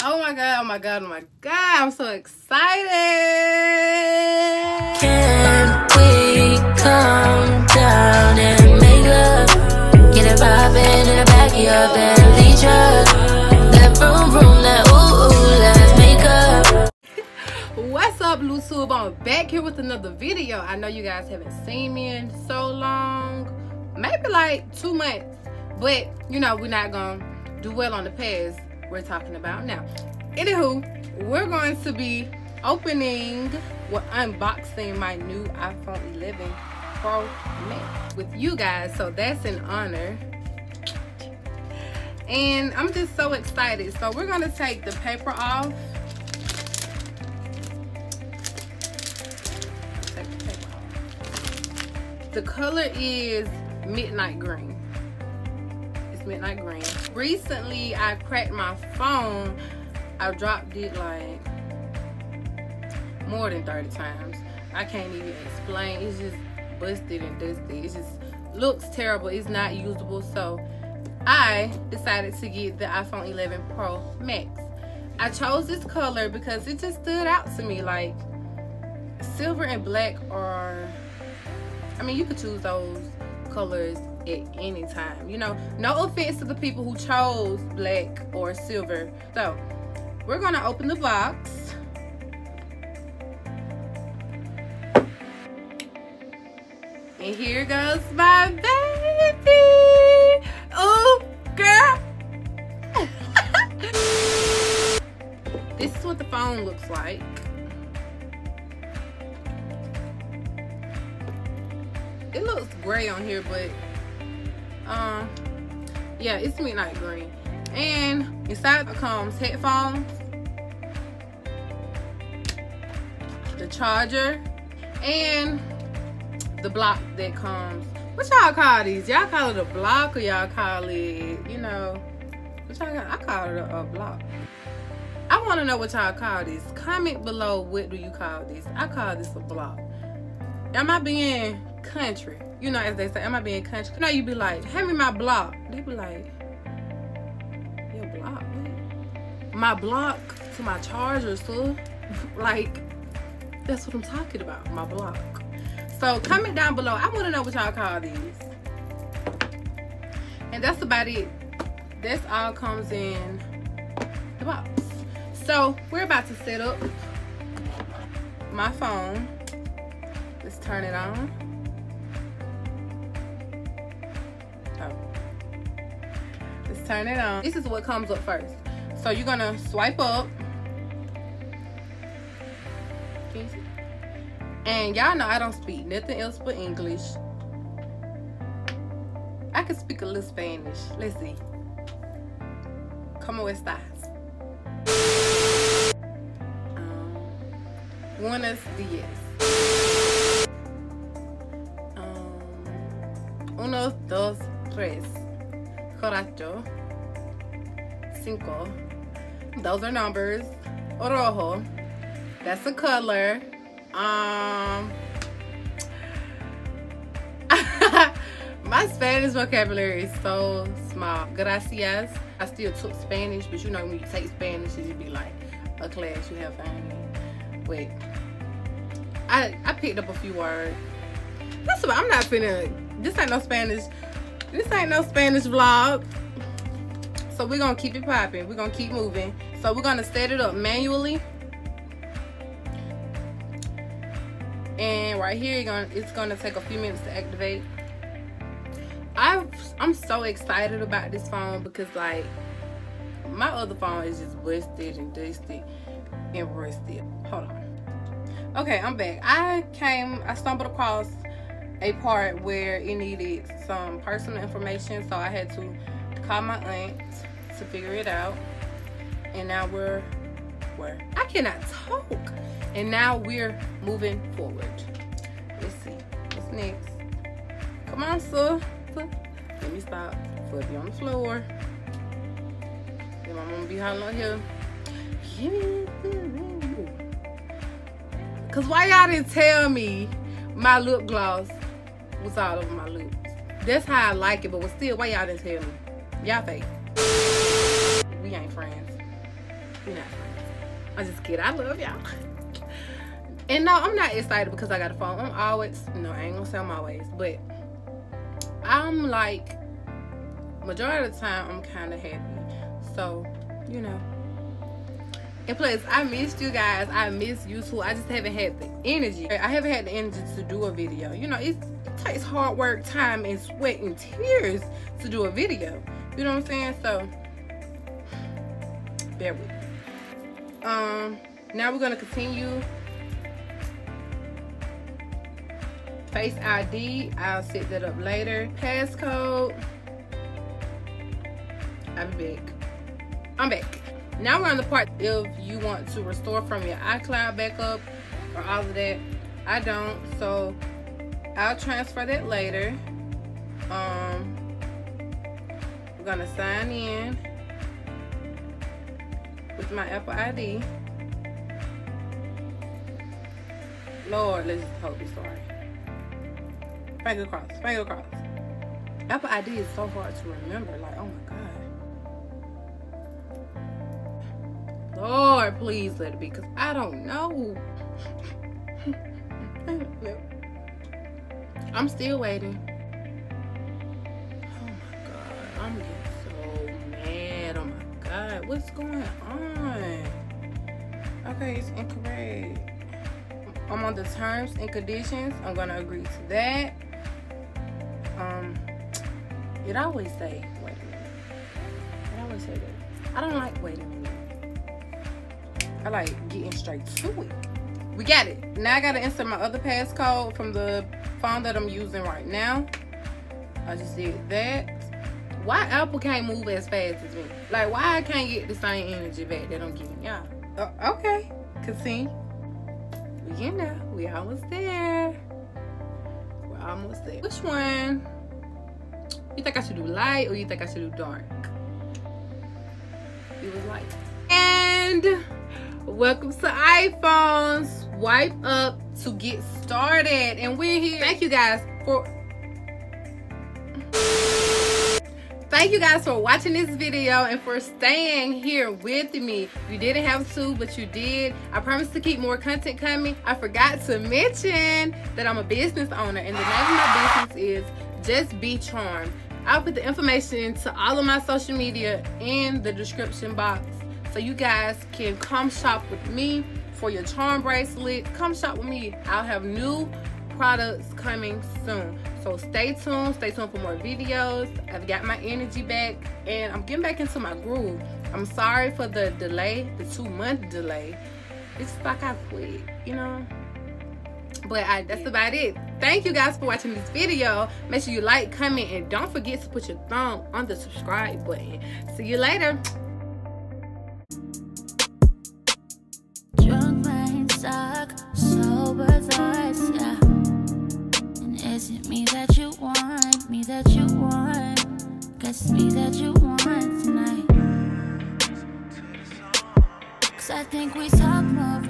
Oh my god, oh my god, oh my god, I'm so excited. Can we come down and make love? Get it poppin' in the back of your Bentley truck. That vroom vroom, that ooh ooh, let's make up. What's up, YouTube? I'm back here with another video. I know you guys haven't seen me in so long, maybe like two months, but you know, we're not gonna do well on the past we're talking about now. Anywho, we're going to be opening, well, unboxing my new iPhone 11 Pro Max with you guys. So that's an honor. And I'm just so excited. So we're going to take the paper off. Take the paper off. The color is midnight green midnight green. Recently, I cracked my phone. I dropped it like more than 30 times. I can't even explain. It's just busted and dusty. It just looks terrible. It's not usable. So I decided to get the iPhone 11 Pro Max. I chose this color because it just stood out to me. Like silver and black are, I mean, you could choose those colors at any time. You know, no offense to the people who chose black or silver. So, we're to open the box. And here goes my baby. Oh, girl. this is what the phone looks like. It looks gray on here, but um yeah it's midnight green and inside the comes headphones the charger and the block that comes. What y'all call these? Y'all call it a block or y'all call it you know what y'all i call it a, a block. I want to know what y'all call this. Comment below what do you call this? I call this a block. Am i being country you know, as they say, am I being country? You know, you be like, hand me my block. They be like, your block? What? My block to my charger, so like, that's what I'm talking about, my block. So comment down below. I want to know what y'all call these. And that's about it. This all comes in the box. So we're about to set up my phone. Let's turn it on. Turn it on. This is what comes up first. So you're gonna swipe up. And y'all know I don't speak nothing else but English. I can speak a little Spanish. Let's see. ¿Cómo estás? Um, buenos días. Um, uno, dos, tres coracho, cinco. Those are numbers. Rojo, that's a color. Um, my Spanish vocabulary is so small. Gracias. I still took Spanish, but you know when you take Spanish, it would be like a class you have fun. Wait, I I picked up a few words. That's what I'm not finna. This ain't no Spanish this ain't no Spanish vlog. So we're gonna keep it popping. We're gonna keep moving. So we're gonna set it up manually. And right here, gonna, it's gonna take a few minutes to activate. i I'm so excited about this phone because like, my other phone is just busted and dusty and rusty. Hold on. Okay, I'm back. I came, I stumbled across a part where it needed some personal information so I had to call my aunt to figure it out. And now we're where? I cannot talk. And now we're moving forward. Let's see. What's next? Come on sir. Let me stop. Foot be on the floor. Then I'm gonna be hollering here. Cause why y'all didn't tell me my lip gloss was all over my lips. That's how I like it, but still, why y'all didn't tell me? Y'all fake. We ain't friends. We're not friends. I just kidding. I love y'all. And no, I'm not excited because I got a phone. I'm always no, I ain't gonna say I'm always, but I'm like majority of the time I'm kind of happy. So, you know. And plus, I missed you guys. I miss you too. I just haven't had the energy. I haven't had the energy to do a video. You know, it, it takes hard work, time, and sweat and tears to do a video. You know what I'm saying? So, me. Um, now we're gonna continue. Face ID, I'll set that up later. Passcode. I'm back. I'm back. Now we're on the part if you want to restore from your iCloud backup or all of that. I don't, so I'll transfer that later. Um, we're gonna sign in with my Apple ID. Lord, let's just hope it's right. Finger cross, finger cross. Apple ID is so hard to remember. Like, oh my god. Lord, please let it be, because I don't know. I'm still waiting. Oh my god, I'm getting what's going on? Okay, it's incorrect. I'm on the terms and conditions. I'm gonna agree to that. Um, it always say, wait a minute. It always say that. I don't like waiting a minute. I like getting straight to it. We got it. Now I gotta insert my other passcode from the phone that I'm using right now. I just did that. Why Apple can't move as fast as me? Like why I can't get the same energy back that I'm getting y'all? Uh, okay, continue. We getting there. We almost there. We're almost there. Which one? You think I should do light or you think I should do dark? It was light. And welcome to iPhones. Wipe up to get started. And we're here. Thank you guys for thank you guys for watching this video and for staying here with me. You didn't have to but you did. I promise to keep more content coming. I forgot to mention that i'm a business owner and the name of my business is just be charmed. I'll put the information to all of my social media in the description box so you guys can come shop with me for your charm bracelet. Come shop with me. I'll have new products coming soon. So stay tuned stay tuned for more videos. I've got my energy back and i'm getting back into my groove. I'm sorry for the delay the two month delay. It's like i quit you know? But I, that's about it. Thank you guys for watching this video. Make sure you like comment and don't forget to put your thumb on the subscribe button. See you later. Drunk minds suck, sober thoughts, that you want, me that you want? Guess me that you want tonight. Cause I think we talk more